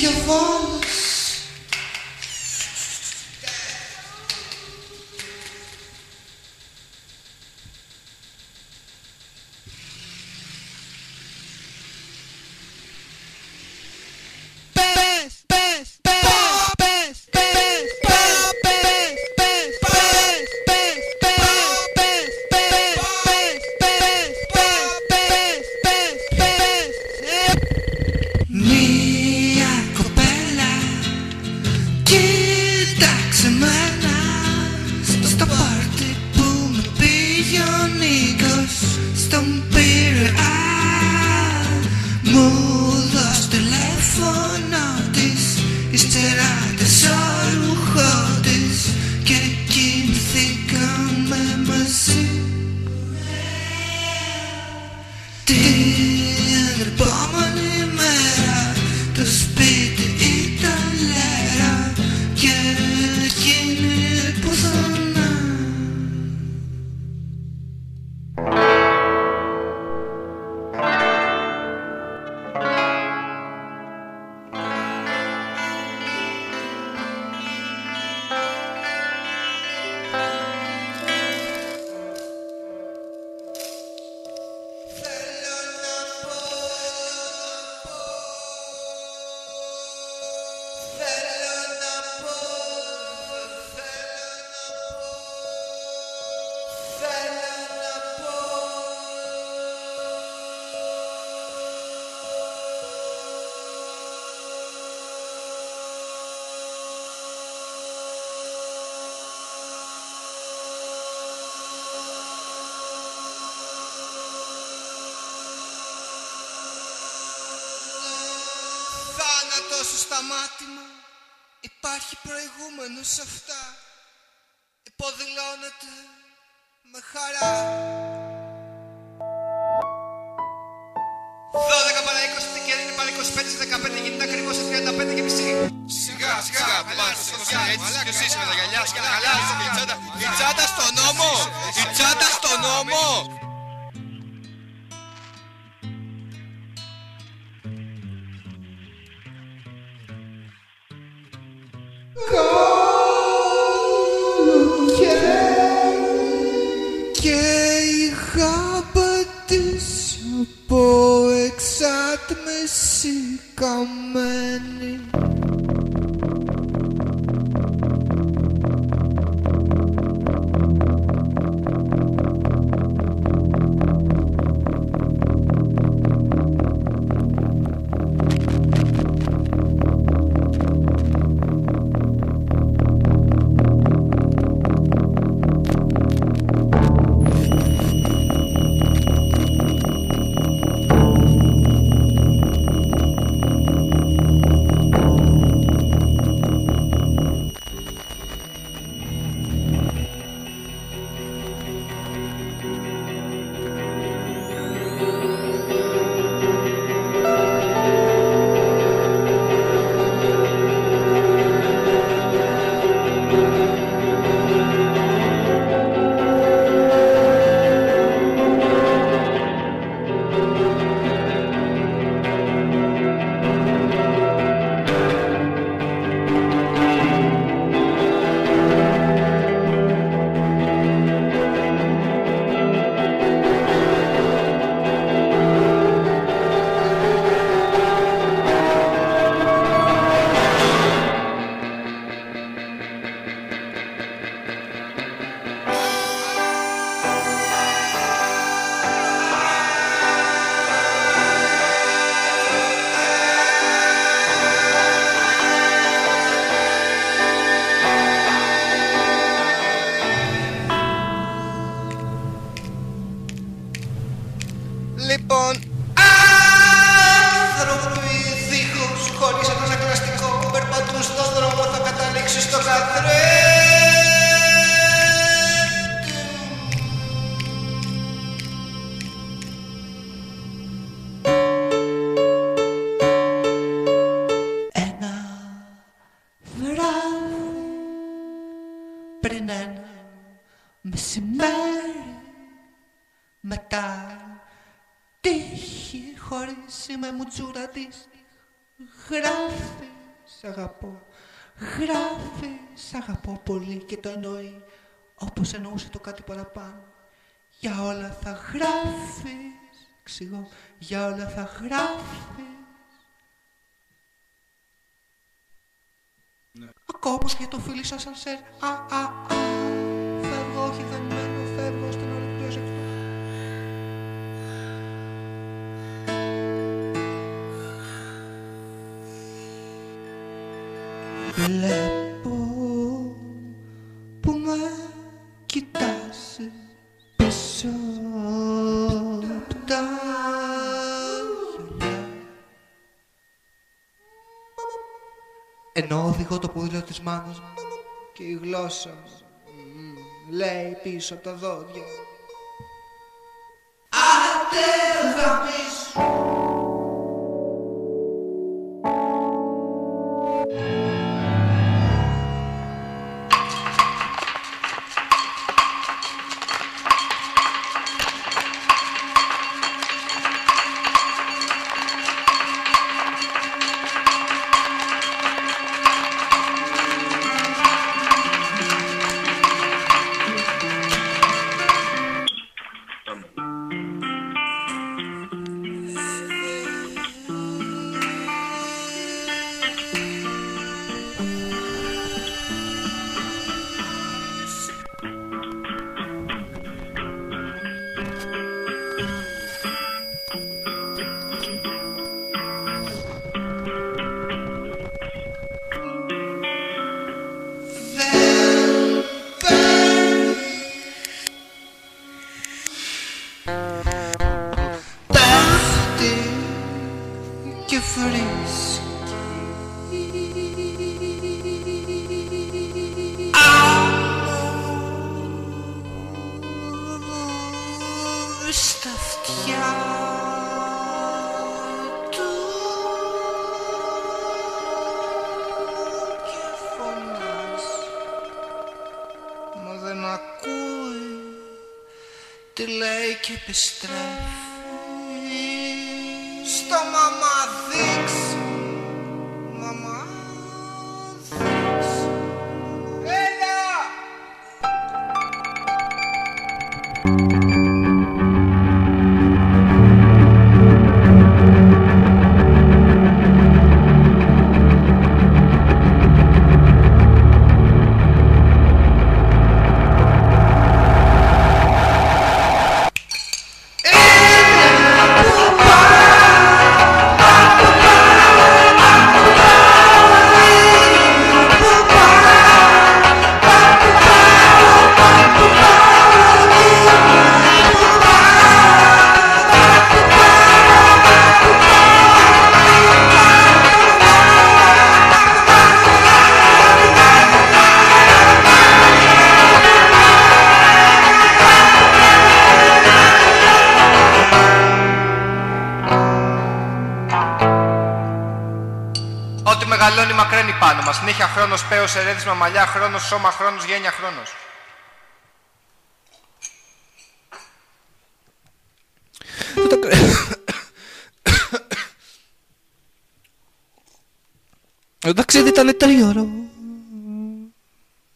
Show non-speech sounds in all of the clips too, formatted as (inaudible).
que eu vou μου δώσ' τηλέφωνο της ύστερα Θάνατος στο σταμάτημα Υπάρχει προηγούμενο σε αυτά. Υποδηλώνεται με χαρά. 12 παρά 20 και είναι πάλι 25 σε 15 γίνεται ακριβώς σε 35 και μισή. Σιγά σιγά που πας σιγά έτσι ποιος είσαι με τα γυαλιά σου και να χαλάσεις η τσάντα Η τσάντα στον νόμο Η τσάντα στον νόμο χωρίς είμαι μου τσούρα της γράφει σ' αγαπώ γράφει σ' αγαπώ πολύ και το εννοεί όπως εννοούσε το κάτι παραπάνω για όλα θα γράφεις εξηγώ για όλα θα γράφεις Ναι. Ακόμα και για το φίλο σας σανσέρ. Α, α, α. Φεύγω, όχι δεν Ενώ οδηγώ το ποδήλατο της μάνας μου και η γλώσσα μου μ, λέει πίσω από τα δόντια. Άντε στα αυτιά του και φωνάζει Μα δεν ακούει Τι λέει και επιστρέφει μακραίνει πάνω μας. Νύχια χρόνος, πέος, ερέδισμα, μαλλιά, χρόνος, σώμα, χρόνος, γένια, χρόνος. Το ταξίδι ήταν τρίωρο.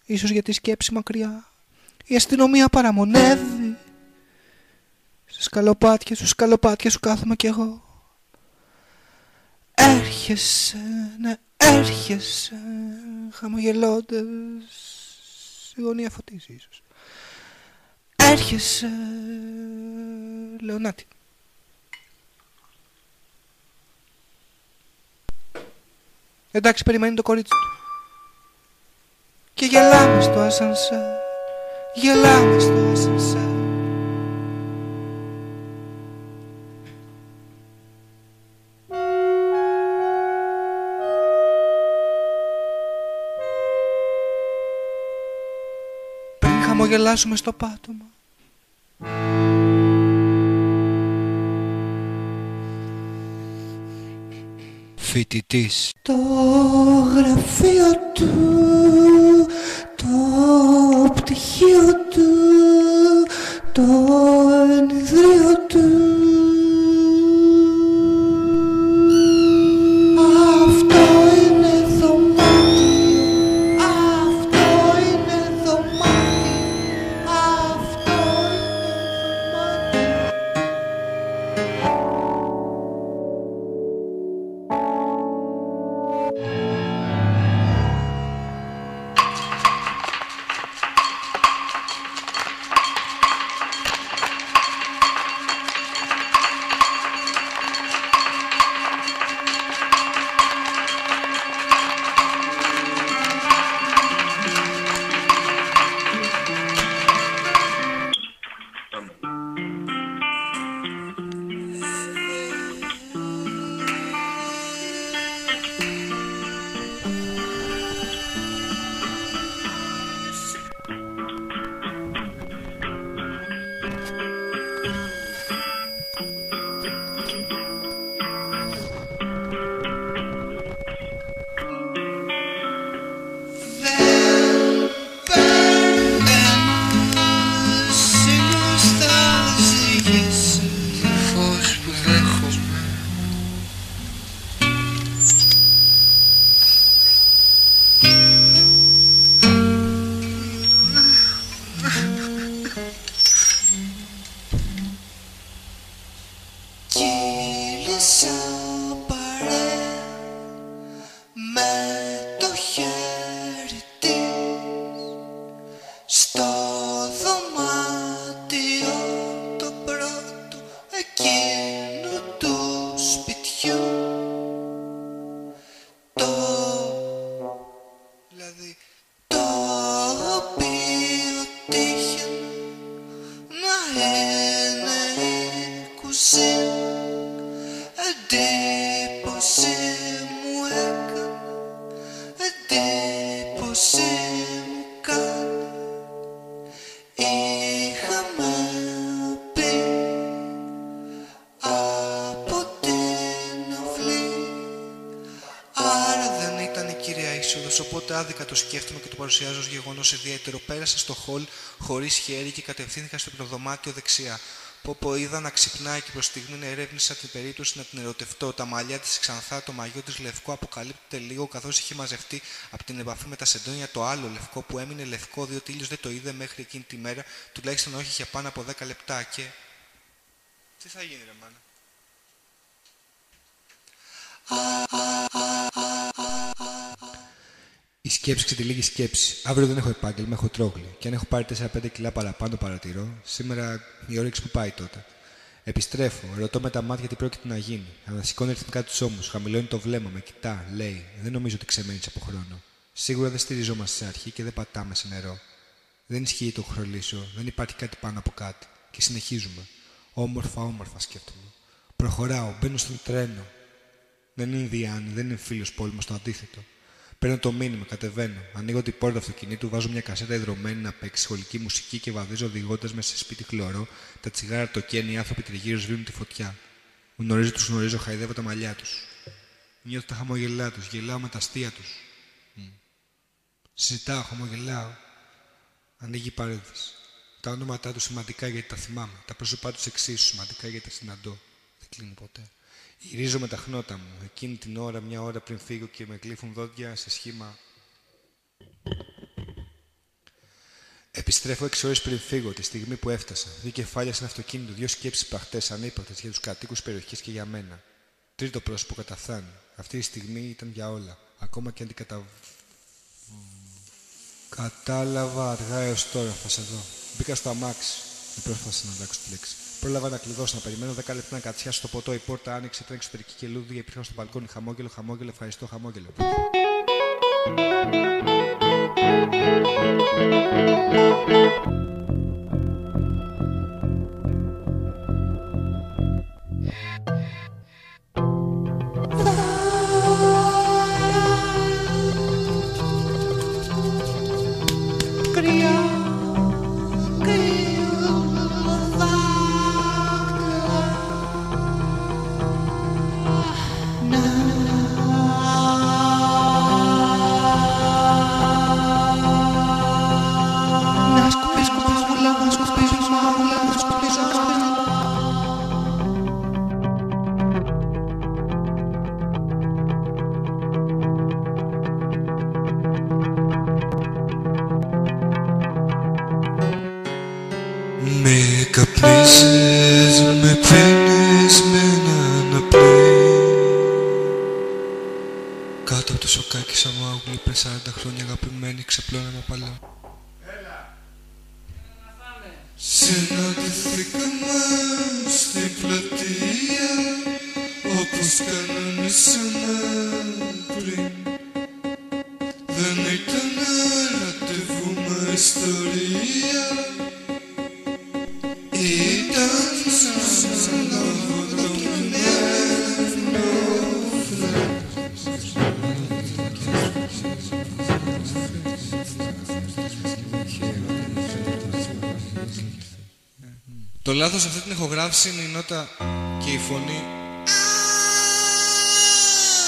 Ίσως για τη σκέψη μακριά. Η αστυνομία παραμονεύει. Στα σκαλοπάτια σου, σκαλοπάτια σου κάθομαι κι εγώ. Έρχεσαι, ναι, έρχεσαι, χαμογελώντας, στη γωνία φωτίζει ίσως. Έρχεσαι, Λεωνάτη. Εντάξει, περιμένει το κορίτσι του. Και γελάμε στο ασανσέρ. Γελάμε στο ασανσέρ. γελάσουμε στο πάτωμα. Φοιτητής. Το γραφείο του, το πτυχίο του, το ενιδρύο του λεπτά άδικα το σκέφτομαι και το παρουσιάζω ως γεγονός ιδιαίτερο. Πέρασα στο χολ χωρίς χέρι και κατευθύνθηκα στο υπνοδωμάτιο δεξιά. Πω πω είδα να ξυπνάει και προς στιγμή να ερεύνησα την περίπτωση να την ερωτευτώ. Τα μαλλιά της ξανθά, το μαγιό της λευκό αποκαλύπτεται λίγο καθώς είχε μαζευτεί από την επαφή με τα σεντόνια το άλλο λευκό που έμεινε λευκό διότι ήλιος δεν το είδε μέχρι εκείνη τη μέρα, τουλάχιστον όχι για πάνω από 10 λεπτά και... Τι θα γίνει ρε μάνα; Η σκέψη ξετυλίγει σκέψη. Αύριο δεν έχω επάγγελμα, έχω τρόγλι. Και αν έχω πάρει 4-5 κιλά παραπάνω παρατηρώ, σήμερα η όρεξη που πάει τότε. Επιστρέφω, ρωτώ με τα μάτια τι πρόκειται να γίνει. Ανασηκώνει ρυθμικά τους ώμους, χαμηλώνει το βλέμμα, με κοιτά, λέει: Δεν νομίζω ότι ξεμένεις από χρόνο. Σίγουρα δεν στηριζόμαστε σε αρχή και δεν πατάμε σε νερό. Δεν ισχύει το χρολίσιο, δεν υπάρχει κάτι πάνω από κάτι. Και συνεχίζουμε. Όμορφα, όμορφα σκέφτομαι. Προχωράω, μπαίνω στον τρένο. Δεν είναι Ινδιάνη, δεν είναι φίλος πόλεμος, το αντίθετο. Παίρνω το μήνυμα, κατεβαίνω. Ανοίγω την πόρτα του αυτοκινήτου, βάζω μια κασέτα ιδρωμένη να παίξει σχολική μουσική και βαδίζω οδηγώντας μέσα σε σπίτι χλωρό. Τα τσιγάρα το καίνει, οι άνθρωποι τριγύρω σβήνουν τη φωτιά. Γνωρίζω τους, γνωρίζω, χαϊδεύω τα μαλλιά τους. Νιώθω τα χαμογελά τους, γελάω με τα αστεία τους. Συζητάω, χαμογελάω. Ανοίγει η παρένθεση. Τα ονόματά τους σημαντικά γιατί τα θυμάμαι. Τα πρόσωπά τους εξίσου σημαντικά γιατί τα συναντώ. Δεν κλείνει ποτέ. Γυρίζω με τα χνότα μου. Εκείνη την ώρα, μια ώρα πριν φύγω και με κλείφουν δόντια σε σχήμα. Επιστρέφω έξι ώρες πριν φύγω, τη στιγμή που έφτασα. Δύο κεφάλια σε ένα αυτοκίνητο, δύο σκέψεις παχτές, ανύπαρκτε για τους κατοίκους περιοχής και για μένα. Τρίτο πρόσωπο καταφθάνει. Αυτή η στιγμή ήταν για όλα. Ακόμα και αντικατα... Κατάλαβα αργά έως τώρα, θα σε δω. Μπήκα στο αμάξι. Δεν πρόσφασα να αλλάξω τη λέξη. Πρόλαβα να κλειδώσω, να περιμένω 10 λεπτά να κατσιάσω το ποτό. Η πόρτα άνοιξε, ήταν εξωτερική και λούδια. Υπήρχαν στο μπαλκόνι χαμόγελο, χαμόγελο, ευχαριστώ, χαμόγελο. Κρυά, Με καπνίζεις, με πίνεις, με έναν απλή Κάτω από το σοκάκι σαν μάγουλη πριν 40 χρόνια αγαπημένη ξαπλώναμε απαλά Το λάθος σε αυτή την ηχογράφηση είναι η νότα και η φωνή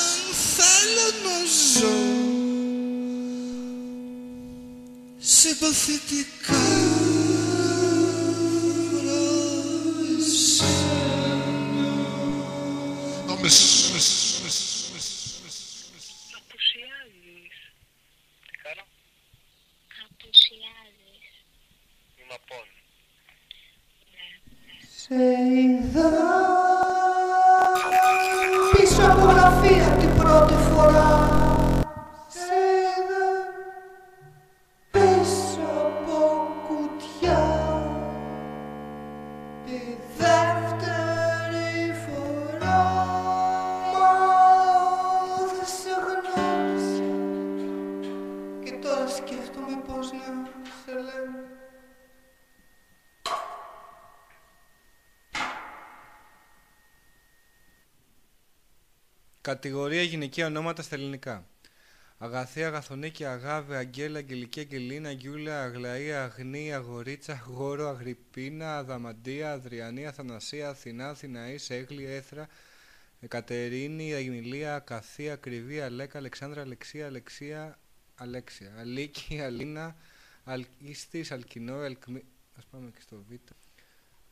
Αν θέλω να ζω συμπαθητικά Απουσιάζεις. Σε είδα Κατηγορία γυναικεία ονόματα στα ελληνικά. Αγαθή, Αγαθονίκη, Αγάβη, Αγγέλα, Αγγελική, Αγγελίνα, Γιούλα, Αγλαία, Αγνή, Αγορίτσα, Γόρο, Αγρυπίνα, Αδαμαντία, Αδριανή, Αθανασία, Αθηνά, Αθηναή, Έγλη, Έθρα, Εκατερίνη, Αγνηλία, Ακαθία, Ακριβή, Αλέκα, Αλεξάνδρα, Αλεξία, Αλεξία, Αλέξια. Αλίκη, Αλίνα, Αλκίστης, Αλκινό, Ελκμή... Ας πάμε και στο Β.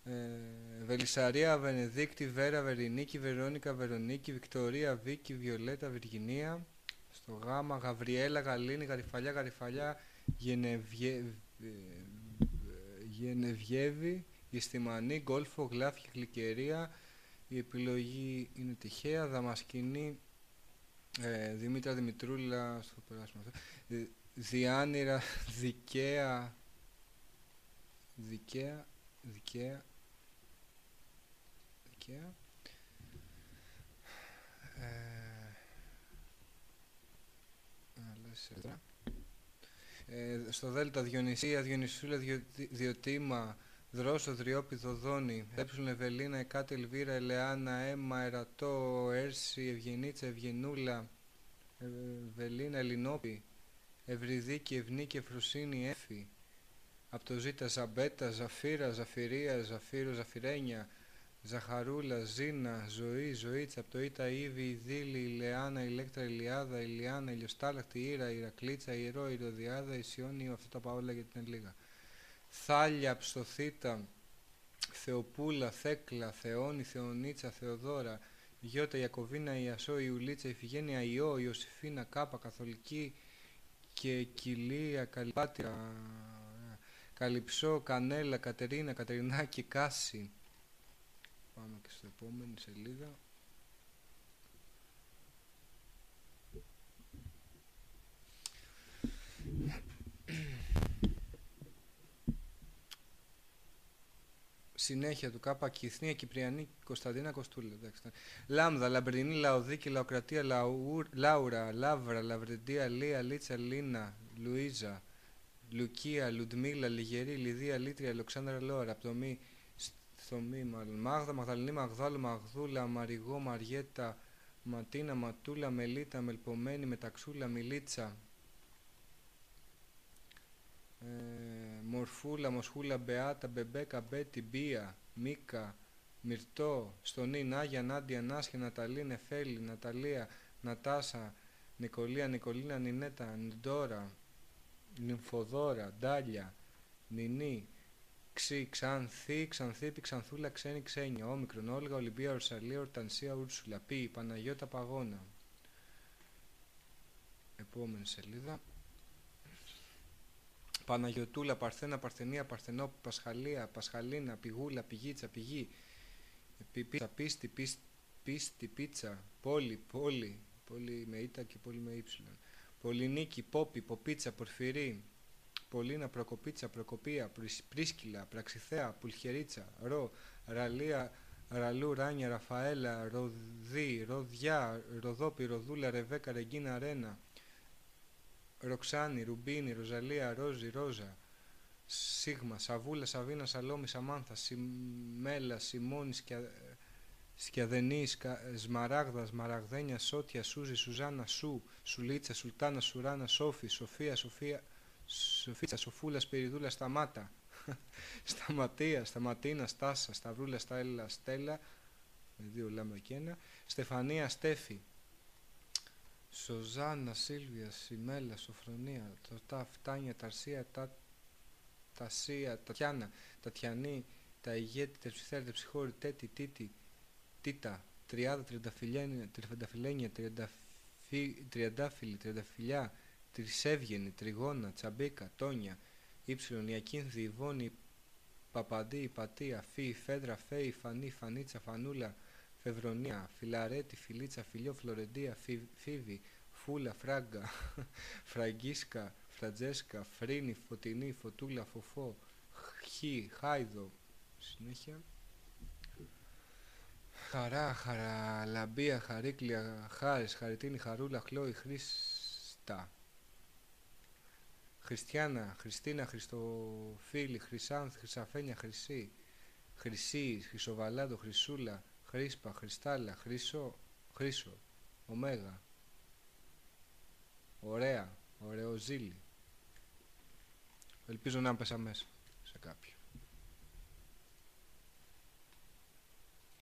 Ε, Βελισσαρία, Βενεδίκτη, Βέρα, Βερινίκη, Βερόνικα, Βερονίκη, Βικτωρία, Βίκη, Βιολέτα, Βιργινία. Στο Γ, Γαβριέλα, Γαλήνη, Γαριφαλιά, Γαριφαλιά, Γενεβιέ... ε, Γενεβιέβη, Γεστημανή, Γκόλφο, Γλάφια, Γλυκερία. Η επιλογή είναι τυχαία. Δαμασκηνή, ε, Δημήτρα Δημητρούλα, στο περάσουμε αυτό. Ε, Διάνυρα, Δικαία, Δικαία, Δικαία, Δικαία. Ε, άλλα σειρά. Ε, στο Δέλτα Διονυσία, Διονυσούλα, Διο, Διοτήμα, Δρόσο, Δριόπη, Δοδόνη, Έψουλ, Ευελίνα, Εκάτε, Ελβίρα, Ελεάνα, Έμα, Ερατό, Έρση, Ευγενίτσα, Ευγενούλα, Ευελίνα, Ελληνόπη, Ευρυδίκη, Ευνίκη, Εφροσύνη, Έφη, από το Ζήτα, Ζαμπέτα, Ζαφύρα, Ζαφυρία, Ζαφύρο, Ζαφυρένια, Ζαχαρούλα, Ζήνα, Ζωή, Ζωήτσα, από το Ήτα, Ήβη, Ιδίλη, Ηλεάνα, Ηλέκτρα, Ηλιάδα, Ηλιάνα, Ηλιοστάλαχτη, Ήρα, Ηρακλήτσα, Ιερό, Ηρωδιάδα, Ισιόνιο, αυτά τα πάω όλα γιατί είναι λίγα. Θάλια, Ψοθήτα, Θεοπούλα, Θέκλα, Θεόνη, Θεονίτσα, Θεοδόρα, Γιώτα, Ιακωβίνα, Ιασό, Ιουλίτσα, Ιφηγένεια, Ιώ, Ιωσήφίνα, Κάπα, Καθολική και Κιλία, Καλυπάτια, Καλυψώ, Κανέλα, Κατερίνα, Κατερινάκη, Κάση. Πάμε και στο επόμενη σελίδα. Συνέχεια του Κάπα Κιθνία, Κυπριανή, Κωνσταντίνα Κοστούλα. εντάξει. Λάμδα, Λαμπρινή, Λαοδίκη, Λαοκρατία, Λαουρ, Λάουρα, Λάβρα, Λαβρεντία, Λία, Λίτσα, Λίνα, Λουίζα, Λουκία, Λουντμίλα, Λιγερή, Λιδία, Λίτρια, Αλεξάνδρα Λόρα, από το μη στο μη μάλλον. Μάγδα, Μαγδαληνή, Μαγδάλου, Μαγδούλα, Μαριγό, Μαριέτα, Ματίνα, Ματούλα, Μελίτα, Μελπομένη, Μεταξούλα, Μιλίτσα, ε, Μορφούλα, Μοσχούλα, Μπεάτα, Μπεμπέκα, Μπέτη, Μπία, Μίκα, Μυρτό, Στονή, Νάγια, Νάντια, Νάσχε, Ναταλή, Νεφέλη, Ναταλία, Νατάσα, Νικολία, Νικολίνα, Νινέτα, Νιντόρα, Νυμφοδόρα, Ντάλια, Νινή, Ξή, Ξανθή, Ξανθήπη, Ξανθούλα, Ξένη, Ξένια, Όμικρον, Όλγα, Ολυμπία, Ορσαλία, Ορτανσία, Ούρσουλα, Πι, Παναγιώτα, Παγώνα. Επόμενη σελίδα. Παναγιωτούλα, Παρθένα, Παρθενία, Παρθενό, Πασχαλία, Πασχαλίνα, Πηγούλα, Πηγίτσα, Πηγή, Πι- Πίτσα, Πίστη, Πίστη, Πίστη, Πίτσα, Πόλη, Πόλη, Πόλη με Ήτα και Πόλη με Ήψιλον. Πολυνίκη, Πόπη, Ποπίτσα, Πορφυρή, Πολίνα, Προκοπίτσα, Προκοπία, Πρις- Πρίσκυλα, Πραξιθέα, Πουλχερίτσα, Ρο, Ραλία, Ραλού, Ράνια, Ραφαέλα, Ροδί, Ροδιά, Ροδόπη, Ροδούλα, Ρεβέκα, Ρεγκίνα, Ρένα, Ροξάνη, Ρουμπίνη, Ροζαλία, Ρόζη, Ρόζα, Σίγμα, Σαβούλα, Σαβίνα, Σαλόμη, Σαμάνθα, Σιμέλα, Σιμώνης, Σκια... Σκιαδενή, Σκα... Σμαράγδα, Σμαραγδένια, Σότια, Σούζη, Σουζάνα, Σου, Σουλίτσα, Σουλτάνα, Σουράνα, Σόφη, Σοφία, Σοφία, Σοφίτσα, Σοφούλα, Σπυριδούλα, Σταμάτα, (laughs) Σταματία, Σταματίνα, Στάσα, Σταυρούλα, Στάιλα, Στέλλα, με δύο λάμπα και ένα, Στεφανία, Στέφη, Σοζάνα, Σίλβια, Σιμέλα, Σοφρονία, Τωτά, Φτάνια, Ταρσία, Τα, Τασία, Τατιάνα, Τατιανή, Τα Ηγέτη, Τεψιθέρη, Τεψιχώρη, Τέτη, Τίτη, Τίτα, Τριάδα, Τριανταφυλένια, Τριανταφυλένια, Τριανταφυ- Τριαντάφυλλη, Τριανταφυλιά, Τρισεύγενη, Τριγώνα, Τσαμπίκα, Τόνια, Ήψιλον, Ιακίνθη, Ιβώνη, Παπαντή, Υπατία, Φή, Φέδρα, Φέη, Φανή, Φανίτσα, Φανούλα, Φευρονία, Φιλαρέτη, Φιλίτσα, Φιλιό, Φλωρεντία, Φι- Φίβη, Φούλα, Φράγκα, (laughs) Φραγκίσκα, Φρατζέσκα, Φρίνη, Φωτεινή, Φωτούλα, Φοφό, Χι, Χάιδο, συνέχεια. Χαρά, χαρά, λαμπία, χαρίκλια, χάρης, χαριτίνη, χαρούλα, χλώη, χρήστα. Χριστιανά, Χριστίνα, Χριστοφίλη, Χρυσάνθ, Χρυσαφένια, Χρυσή, Χρυσή, Χρυσοβαλάντο, Χρυσούλα, Χρήσπα, Χριστάλα, Χρυσό, Χρύσο, Ωμέγα. Ωραία, ωραίο ζήλι. Ελπίζω να πέσα μέσα σε κάποιον.